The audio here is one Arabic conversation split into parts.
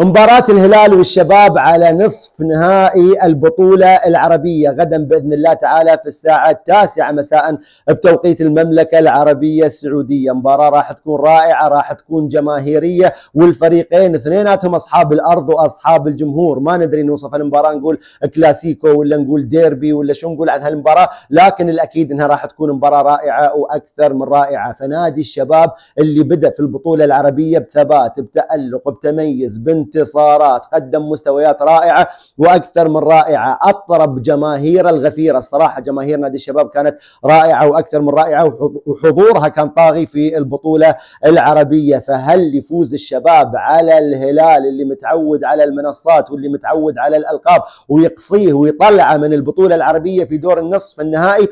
مباراة الهلال والشباب على نصف نهائي البطولة العربية. غدا بإذن الله تعالى في الساعة التاسعة مساء بتوقيت المملكة العربية السعودية. مباراة راح تكون رائعة راح تكون جماهيرية والفريقين اثنيناتهم أصحاب الأرض وأصحاب الجمهور. ما ندري نوصف المباراة نقول كلاسيكو ولا نقول ديربي ولا شو نقول عن هالمباراة لكن الأكيد أنها راح تكون مباراة رائعة وأكثر من رائعة. فنادي الشباب اللي بدأ في البطولة العربية بثبات بتألق بتميز انتصارات قدم مستويات رائعة وأكثر من رائعة. أطرب جماهير الغفيره الصراحة جماهير نادي الشباب كانت رائعة وأكثر من رائعة وحضورها كان طاغي في البطولة العربية. فهل يفوز الشباب على الهلال اللي متعود على المنصات واللي متعود على الألقاب ويقصيه ويطلعه من البطولة العربية في دور النصف النهائي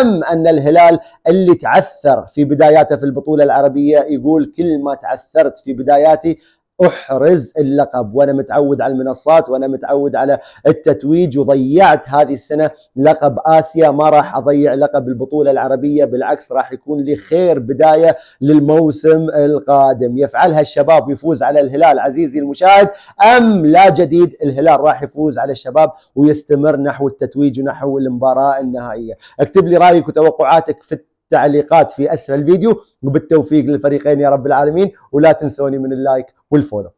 أم أن الهلال اللي تعثر في بداياته في البطولة العربية يقول كل ما تعثرت في بداياتي أحرز اللقب. وأنا متعود على المنصات وأنا متعود على التتويج. وضيعت هذه السنة لقب آسيا. ما راح أضيع لقب البطولة العربية بالعكس راح يكون لي خير بداية للموسم القادم. يفعلها الشباب يفوز على الهلال عزيزي المشاهد؟ أم لا جديد الهلال راح يفوز على الشباب ويستمر نحو التتويج ونحو المباراة النهائية؟ اكتب لي رأيك وتوقعاتك في التعليقات في أسفل الفيديو وبالتوفيق للفريقين يا رب العالمين ولا تنسوني من اللايك والفولو.